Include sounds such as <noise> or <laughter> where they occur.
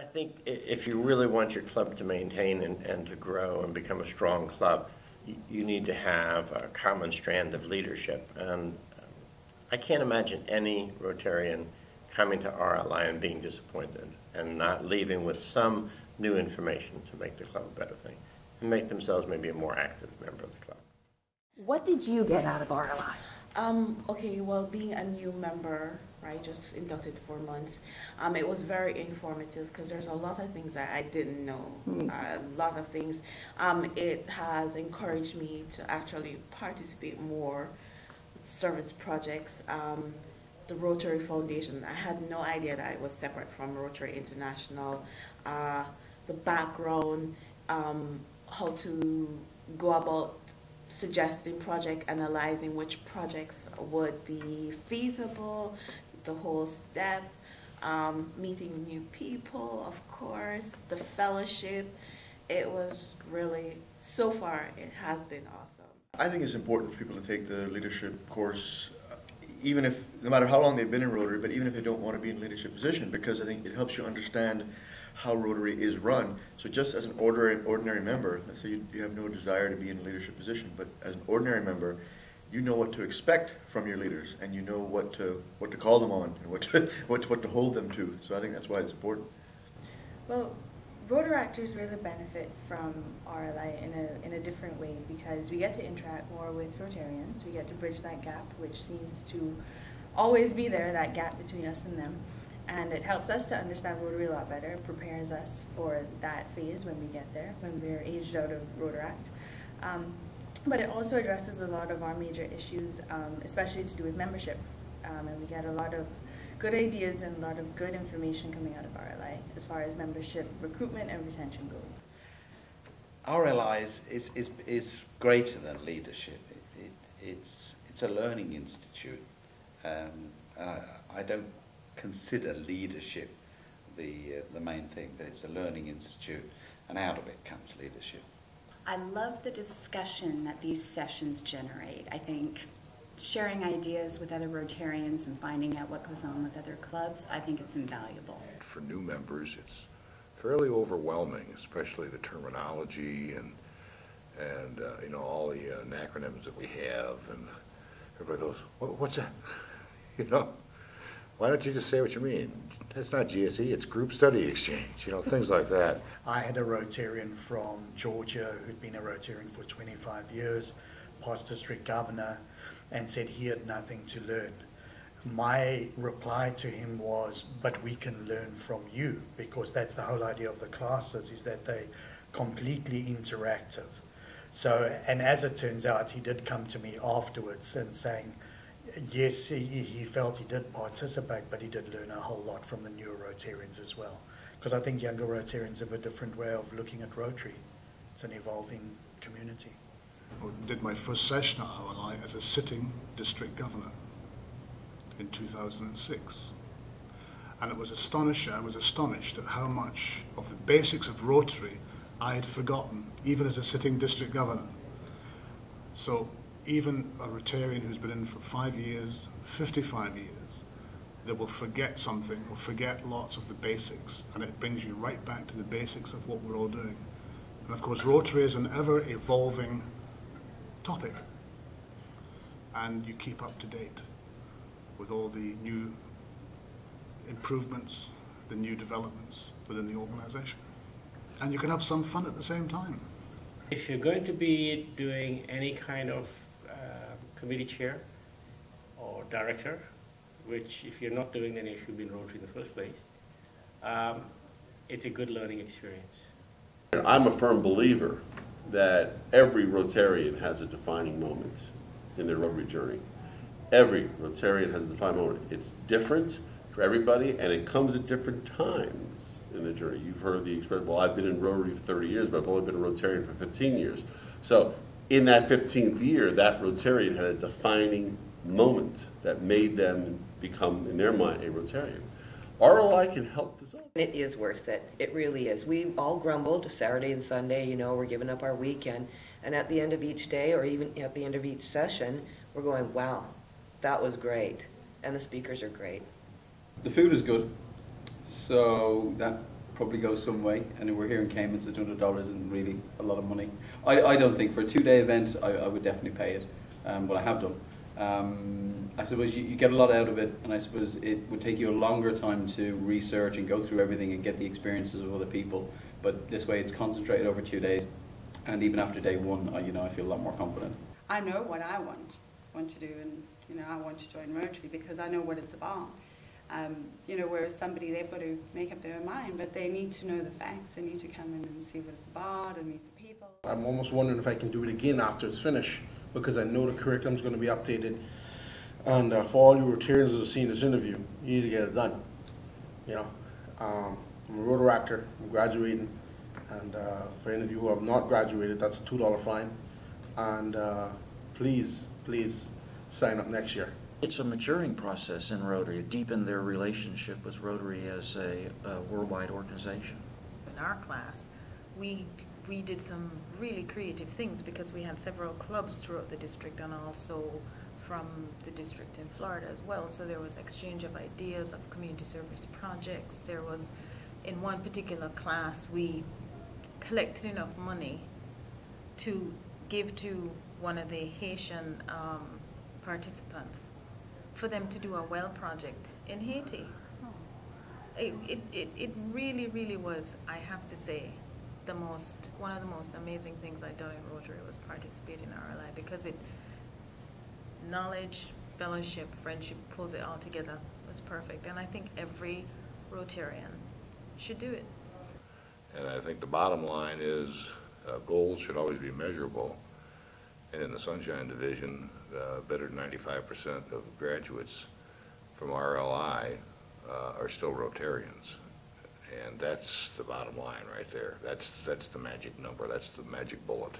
I think if you really want your club to maintain and, and to grow and become a strong club, you, you need to have a common strand of leadership. And I can't imagine any Rotarian coming to RLI and being disappointed and not leaving with some new information to make the club a better thing and make themselves maybe a more active member of the club. What did you get out of RLI? Um, okay, well, being a new member, right, just inducted four months, um, it was very informative because there's a lot of things that I didn't know. A lot of things. Um, it has encouraged me to actually participate more service projects. Um, the Rotary Foundation, I had no idea that it was separate from Rotary International. Uh, the background, um, how to go about suggesting project, analyzing which projects would be feasible, the whole step, um, meeting new people, of course, the fellowship. It was really, so far, it has been awesome. I think it's important for people to take the leadership course, uh, even if, no matter how long they've been in Rotary, but even if they don't want to be in leadership position, because I think it helps you understand how Rotary is run. So just as an ordinary, ordinary member, let's say you, you have no desire to be in a leadership position, but as an ordinary member, you know what to expect from your leaders, and you know what to, what to call them on, and what to, <laughs> what, to- what to hold them to. So I think that's why it's important. Well, Rotaractors really benefit from RLI in a, in a different way because we get to interact more with Rotarians. We get to bridge that gap, which seems to always be there, that gap between us and them. And it helps us to understand Rotary a lot better, prepares us for that phase when we get there, when we're aged out of Rotaract. Um, but it also addresses a lot of our major issues, um, especially to do with membership. Um, and we get a lot of good ideas and a lot of good information coming out of RLI as far as membership recruitment and retention goes. RLI is, is, is, is greater than leadership. It, it, it's, it's a learning institute. Um, I, I don't consider leadership the, uh, the main thing, that it's a learning institute, and out of it comes leadership. I love the discussion that these sessions generate. I think sharing ideas with other Rotarians and finding out what goes on with other clubs, I think it's invaluable. For new members, it's fairly overwhelming, especially the terminology and, and, uh, you know, all the uh, acronyms that we have, and everybody goes, "What- what's that? <laughs> You know, why don't you just say what you mean? That's not GSE, it's Group Study Exchange, you know, things like that. I had a Rotarian from Georgia who'd been a Rotarian for 25 years, past district governor, and said he had nothing to learn. My reply to him was, but we can learn from you, because that's the whole idea of the classes, is that they completely interactive. So, and as it turns out, he did come to me afterwards and saying, yes, he, he felt he did participate, but he did learn a whole lot from the newer Rotarians as well. Because I think younger Rotarians have a different way of looking at Rotary. It's an evolving community. I did my first session at RLI as a sitting district governor in 2006. And it was astonishing, I was astonished at how much of the basics of Rotary I had forgotten, even as a sitting district governor. So even a Rotarian who's been in for five years, 55 years, they will forget something or forget lots of the basics, and it brings you right back to the basics of what we're all doing. And of course, Rotary is an ever evolving topic, and you keep up to date with all the new improvements, the new developments within the organization. And you can have some fun at the same time. If you're going to be doing any kind of committee chair or director, which if you're not doing, then you should be in Rotary in the first place, um, it's a good learning experience. I'm a firm believer that every Rotarian has a defining moment in their Rotary journey. Every Rotarian has a defining moment. It's different for everybody, and it comes at different times in the journey. You've heard the expression, well, I've been in Rotary for 30 years, but I've only been a Rotarian for 15 years. So in that 15th year, that Rotarian had a defining moment that made them become, in their mind, a Rotarian. RLI can help design. It is worth it. It really is. We all grumbled Saturday and Sunday, you know, we're giving up our weekend. And at the end of each day, or even at the end of each session, we're going, wow, that was great. And the speakers are great. The food is good, so that probably go some way. And we're here in Cayman, so $200 isn't really a lot of money. I, I don't think for a two-day event, I, I would definitely pay it. Um, but I have done. Um, I suppose you, you get a lot out of it, and I suppose it would take you a longer time to research and go through everything and get the experiences of other people. But this way, it's concentrated over two days, and even after day one, I, you know, I feel a lot more confident. I know what I want want to do, and you know, I want to join Rotary because I know what it's about. Um, you know, whereas somebody they've got to make up their own mind, but they need to know the facts. They need to come in and see what it's about and meet the people. I'm almost wondering if I can do it again after it's finished, because I know the curriculum's gonna be updated. And uh, for all you Rotarians that have seen this interview, you need to get it done. You know, um, I'm a Rotaractor, I'm graduating, and uh, for any of you who have not graduated, that's a two dollar fine. And uh, please, please, sign up next year. It's a maturing process in Rotary, deepen their relationship with Rotary as a, a worldwide organization. In our class, we, we did some really creative things because we had several clubs throughout the district and also from the district in Florida as well. So there was exchange of ideas of community service projects. There was, in one particular class, we collected enough money to give to one of the Haitian um, participants for them to do a well project in Haiti. It, it, it, it really, really was, I have to say, the most, one of the most amazing things I've done in Rotary was participate in RLI because it, knowledge, fellowship, friendship, pulls it all together. It was perfect. And I think every Rotarian should do it. And I think the bottom line is, uh, goals should always be measurable. And in the Sunshine Division, uh, better than ninety-five percent of graduates from RLI uh, are still Rotarians. And that's the bottom line right there. That's, that's the magic number, that's the magic bullet.